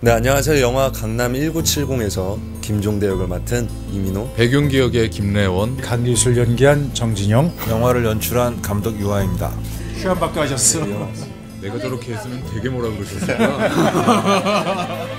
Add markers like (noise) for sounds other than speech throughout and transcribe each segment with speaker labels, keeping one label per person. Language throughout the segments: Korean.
Speaker 1: 네, 안녕하세요. 영화 강남 1970에서 김종대 역을 맡은 이민호.
Speaker 2: 배경기 역의 김래원,
Speaker 3: 강기술 연기한 정진영
Speaker 4: 영화를 연출한 감독 유아입니다.
Speaker 3: 시험 받고 하셨어
Speaker 2: 내가 저렇게 했으면 되게 뭐라 그러셨을까? (laughs)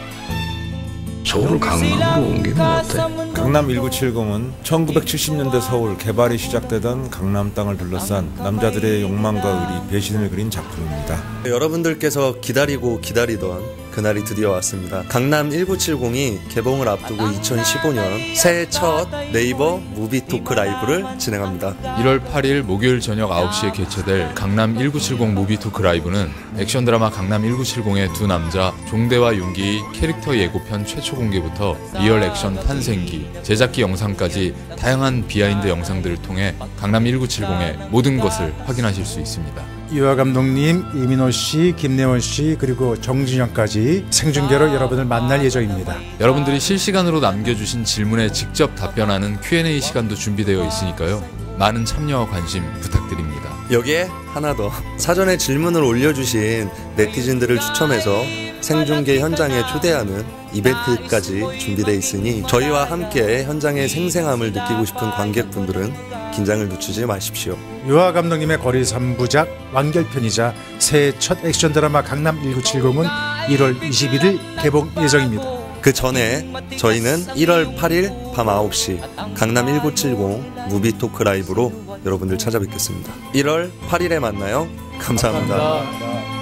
Speaker 5: 서울을 강남으로 옮기면 어때?
Speaker 4: 강남 1970은 1970년대 서울 개발이 시작되던 강남 땅을 둘러싼 남자들의 욕망과 의리, 배신을 그린 작품입니다.
Speaker 1: 여러분들께서 기다리고 기다리던 그날이 드디어 왔습니다. 강남 1970이 개봉을 앞두고 2015년 새해 첫 네이버 Movie Talk Live를 진행합니다.
Speaker 2: 1월 8일 목요일 저녁 9시에 개최될 강남 1970 Movie Talk Live는 액션 드라마 강남 1970의 두 남자 종대와 윤기 캐릭터 예고편 최초 공개부터 real 액션 탄생기, 제작기 영상까지 다양한 behind 영상들을 통해 강남 1970의 모든 것을 확인하실 수 있습니다.
Speaker 3: 유아 감독님, 이민호 씨, 김래원 씨 그리고 정진영까지 생중계로 여러분을 만날 예정입니다.
Speaker 2: 여러분들이 실시간으로 남겨주신 질문에 직접 답변하는 Q&A 시간도 준비되어 있으니까요. 많은 참여와 관심 부탁드립니다.
Speaker 1: 여기에 하나 더 사전에 질문을 올려주신 네티즌들을 추첨해서 생중계 현장에 초대하는 이벤트까지 준비되어 있으니 저희와 함께 현장의 생생함을 느끼고 싶은 관객분들은 긴장을 늦추지 마십시오.
Speaker 3: 유아 감독님의 거리 3부작 완결편이자 새해 첫 액션 드라마 강남 1970은 1월 21일 개봉 예정입니다.
Speaker 1: 그 전에 저희는 1월 8일 밤 9시 강남 1970 무비 토크 라이브로 여러분들 찾아뵙겠습니다. 1월 8일에 만나요. 감사합니다.